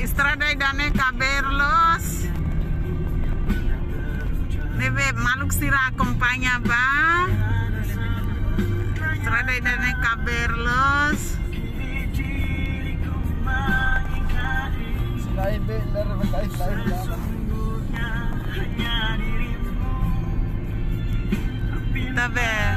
Estrada idane Caberlos. Debe Maluk Sira acompaña ba. Estrada idane Caberlos. Live, live, live.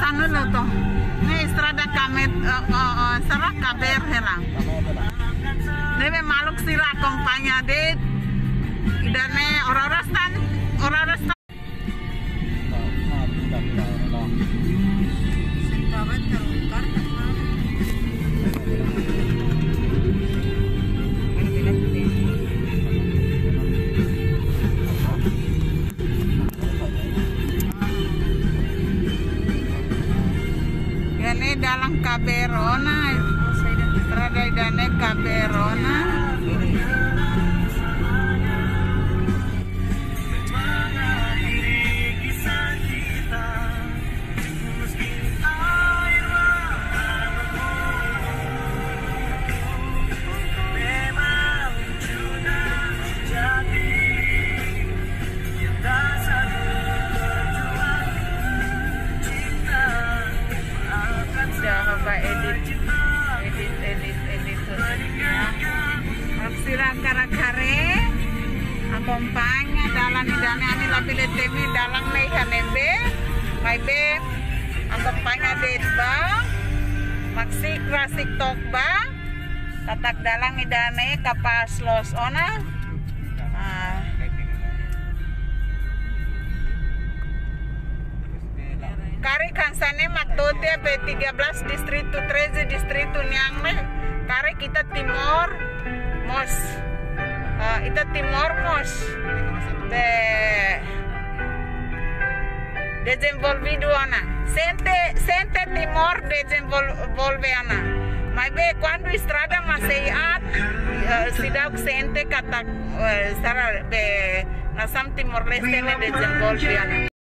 Sanu lo to. Ne estrada kamet uh, uh, uh, sarah kaber hela. Debe maluk sira acompaña de Ini dalam Caberona. Estrada idane Caberona. Kare acompaña dalan idane ani labile temi dalang may hanembe. May be acompaña de ba maksik rasik tok ba tatak dalang idane kapaslos ona. Ah. Kari kansane maktote pe 13 distrito 13 distrito Niangme. Kari kita timor. mos Ah, ita timor mos de desenvolvido ana. Sente sente timor desenvolve ana. Mas be quando estrada maseiat uh, sidauk sente kata uh, sara be nasam timor leste ne desenvolve ana